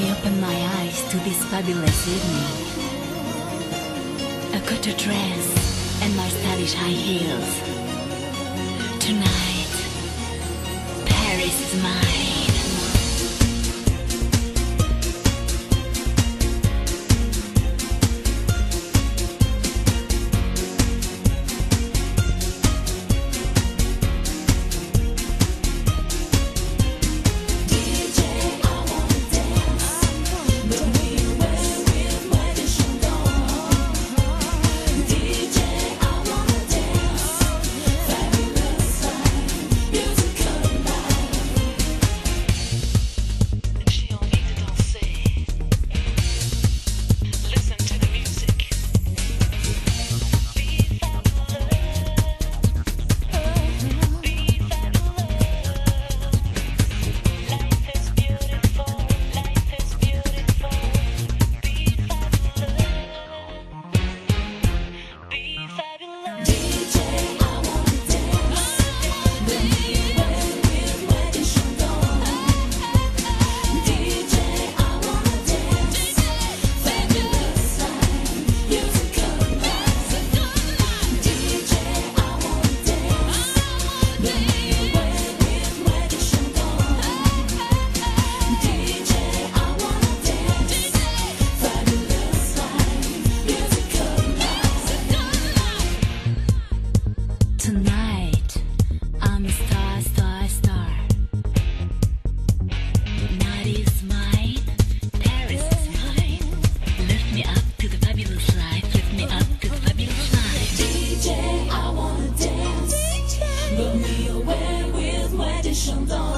I open my eyes to this fabulous evening. A cutter dress and my stylish high heels. Tonight. 想到。